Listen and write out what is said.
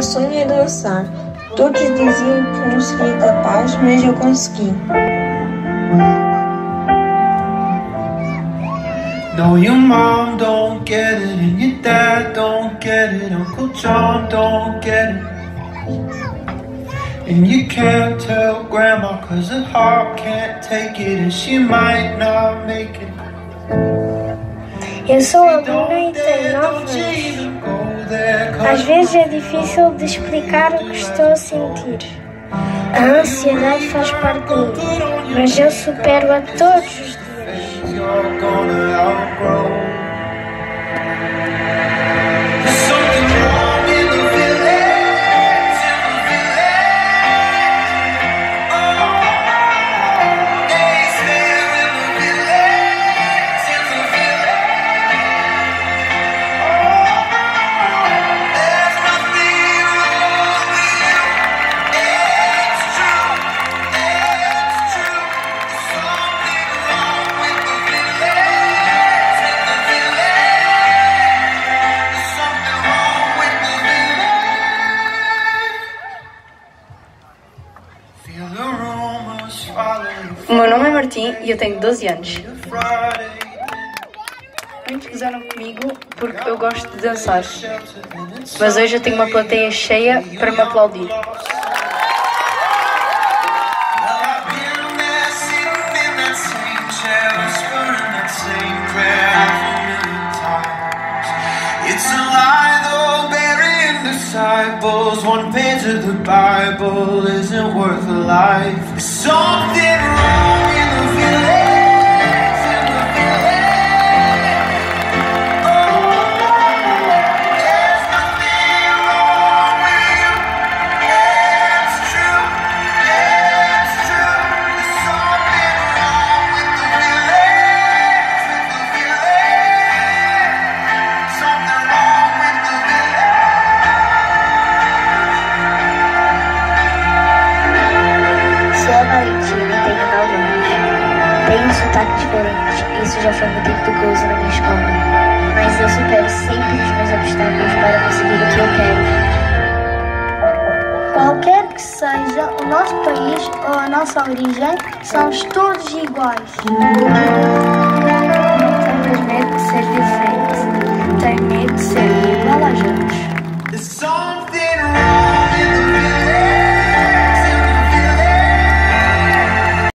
meu sonho é dançar. Todos diziam que não seria capaz, mas eu consegui. No, your mom don't get it, and your dad don't get it, Uncle John don't get it. And you can't tell grandma cause her heart can't take it and she might not make it. Eu sou a Bruna e tenho 9 anos. Às vezes é difícil de explicar o que estou a sentir. A ansiedade faz parte de mim, mas eu supero a todos os dias. O meu nome é Martim e eu tenho 12 anos. Muitos gozaram comigo porque eu gosto de dançar. Mas hoje eu tenho uma plateia cheia para me aplaudir. It's a lie disciples. One page of the Bible isn't worth a life. Something Sotaque diferente, isso já foi motivo de gozo na minha escola. Mas eu supero sempre os meus obstáculos para conseguir o que eu quero. Qualquer que seja o nosso país ou a nossa origem, somos todos iguais. Simplesmente ser diferente.